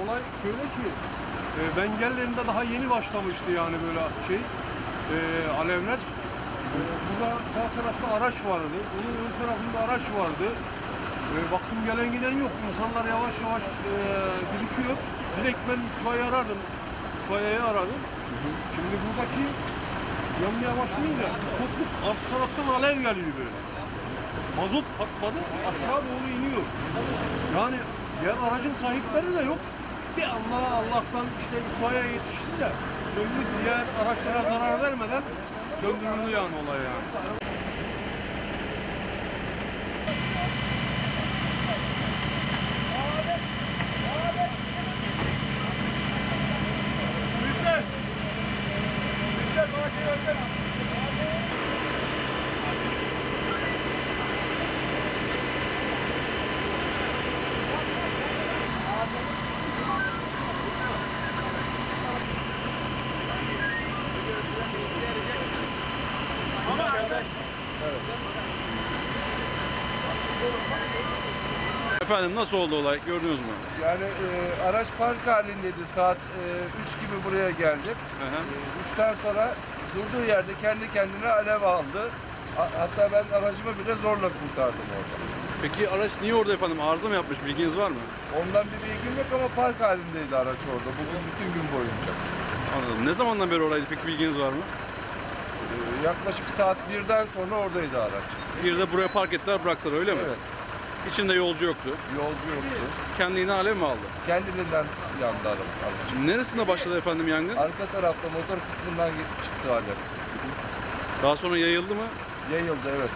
olay şöyle ki e, Bengellerinde daha yeni başlamıştı yani böyle şey e, alevler. E, burada sağ tarafta araç vardı. Onun ön tarafında araç vardı. E, baktım gelen giden yok. İnsanlar yavaş yavaş e, birikiyor. Direkt ben itfaiye aradım. İtfaiyeyi aradım. Şimdi buradaki yanmaya başlayınca korktuk. Alt taraftan alev geliyor böyle. Mazot patladı, aşağı doğru iniyor. Yani diğer aracın sahipleri de yok. Bir Allah Allah'tan işte itfaiye yetişti de söndü diğer araçlara zarar vermeden söndürüldü yani olay yani. Efendim nasıl oldu olay gördünüz mü? Yani e, araç park halindeydi saat 3 gibi buraya hı. 3'ten sonra durduğu yerde kendi kendine alev aldı. A- hatta ben aracımı bile zorla kurtardım orada. Peki araç niye orada efendim? Arıza mı yapmış? Bilginiz var mı? Ondan bir bilgim yok ama park halindeydi araç orada bugün bütün gün boyunca. Anladım. Ne zamandan beri oradaydı? Peki bilginiz var mı? E, yaklaşık saat 1'den sonra oradaydı araç. Bir de buraya park ettiler bıraktılar öyle mi? Evet. İçinde yolcu yoktu. Yolcu yoktu. Kendiliğine alev mi aldı? Kendiliğinden yandı ara- araç. Neresinde başladı efendim yangın? Arka tarafta motor kısmından çıktı alev. Daha sonra yayıldı mı? Yayıldı evet.